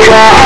Yeah.